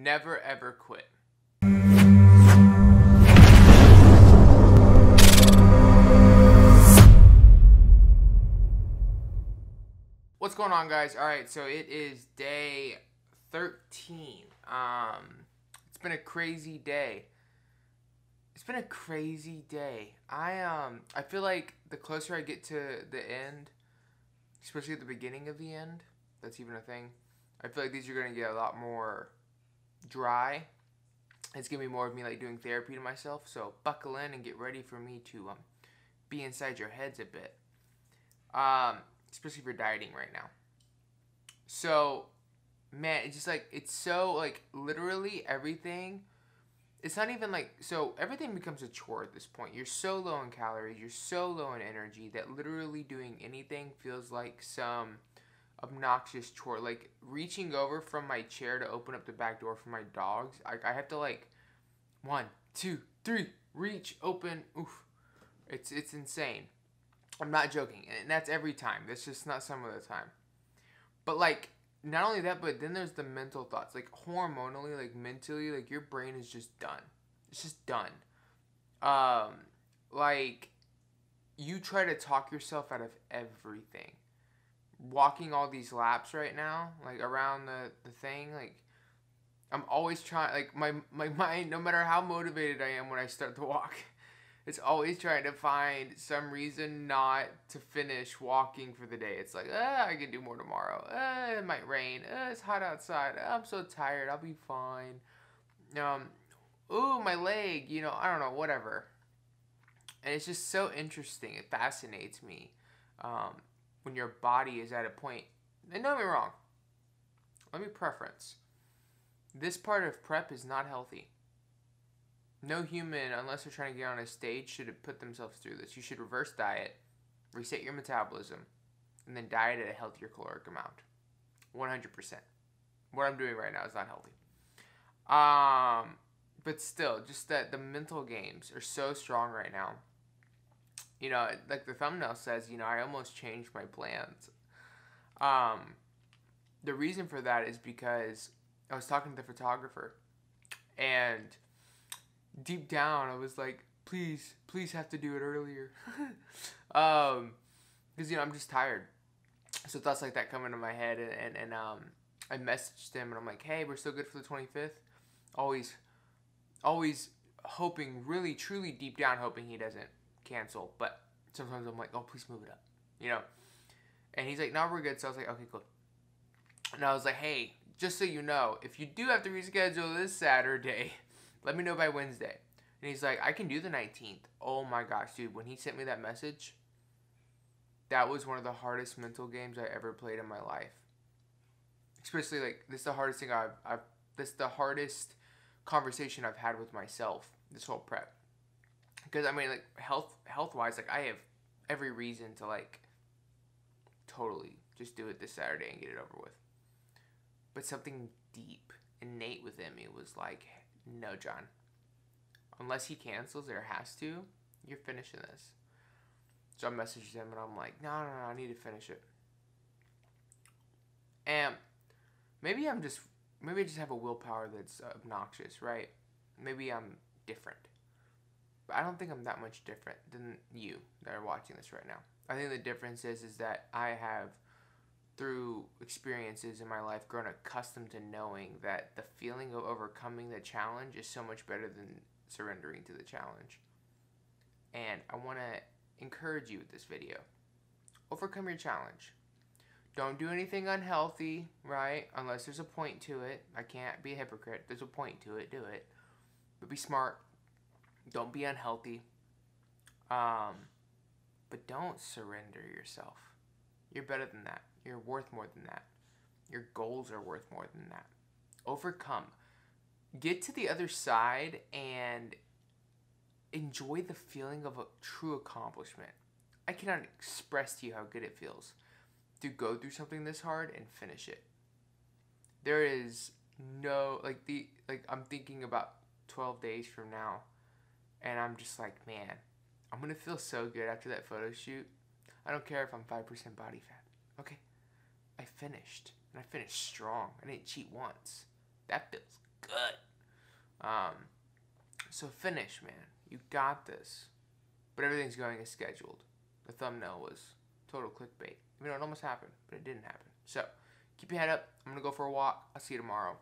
Never ever quit. What's going on, guys? All right, so it is day 13. Um, it's been a crazy day. It's been a crazy day. I um, I feel like the closer I get to the end, especially at the beginning of the end, that's even a thing. I feel like these are gonna get a lot more dry. It's gonna be more of me like doing therapy to myself. So buckle in and get ready for me to um, be inside your heads a bit. Um, especially if you're dieting right now. So, man, it's just like it's so like literally everything. It's not even like so everything becomes a chore at this point. You're so low in calories, you're so low in energy that literally doing anything feels like some obnoxious chore. Like reaching over from my chair to open up the back door for my dogs. I, I have to like one, two, three, reach, open. Oof. It's it's insane. I'm not joking, and that's every time. That's just not some of the time. But like, not only that, but then there's the mental thoughts. Like hormonally, like mentally, like your brain is just done. It's just done. Um, like you try to talk yourself out of everything. Walking all these laps right now, like around the the thing, like I'm always trying. Like my my mind, no matter how motivated I am when I start to walk it's always trying to find some reason not to finish walking for the day. It's like, ah, I can do more tomorrow. Ah, it might rain. Ah, it's hot outside. Ah, I'm so tired. I'll be fine. Um, ooh, my leg. You know, I don't know. Whatever. And it's just so interesting. It fascinates me um, when your body is at a. And don't get me wrong. Let me preference. This part of prep is not healthy. No human, unless they're trying to get on a stage, should have put themselves through this. You should reverse diet, reset your metabolism, and then diet at a healthier caloric amount. 100%. What I'm doing right now is not healthy. Um, but still, just that the mental games are so strong right now. You know, like the thumbnail says, you know, I almost changed my plans. Um, the reason for that is because I was talking to the photographer, and deep down, I was like, please, please have to do it earlier. um, because you know I'm just tired. So thoughts like that come into my head, and and, and um, I messaged him, and I'm like, hey, we're still good for the 25th. Always, always hoping, really, truly, deep down, hoping he doesn't cancel. But sometimes I'm like, oh, please move it up, you know. And he's like, no, we're good. So I was like, okay, cool. And I was like, hey, just so you know, if you do have to reschedule this Saturday, let me know by Wednesday. And he's like, I can do the 19th. Oh my gosh, dude. When he sent me that message, that was one of the hardest mental games I ever played in my life. Especially like this is the hardest thing I've I've this is the hardest conversation I've had with myself this whole prep. Because I mean like health health wise, like I have every reason to like totally just do it this Saturday and get it over with. But something deep, innate within me was like, no, John. Unless he cancels or has to, you're finishing this. So I messaged him and I'm like, no, no, no, I need to finish it. And maybe I'm just, maybe I just have a willpower that's obnoxious, right? Maybe I'm different. But I don't think I'm that much different than you that are watching this right now. I think the difference is, is that I have through experiences in my life grown accustomed to knowing that the feeling of overcoming the challenge is so much better than surrendering to the challenge. And I want to encourage you with this video. Overcome your challenge. Don't do anything unhealthy, right? Unless there's a point to it. I can't be a hypocrite. There's a point to it. Do it. But be smart. Don't be unhealthy. Um, but don't surrender yourself. You're better than that. You're worth more than that. Your goals are worth more than that. Overcome. Get to the other side and enjoy the feeling of a true accomplishment. I cannot express to you how good it feels to go through something this hard and finish it. There is no like the like I'm thinking about 12 days from now and I'm just like, man, I'm to feel so good after that photo shoot. I don't care if I'm 5% body fat. Okay. I finished. And I finished strong. I didn't cheat once. That feels good. Um, so finish, man. You got this. But everything's going as scheduled. The thumbnail was total clickbait. You know, it almost happened, but it didn't happen. So keep your head up. I'm gonna go for a walk. I'll see you tomorrow.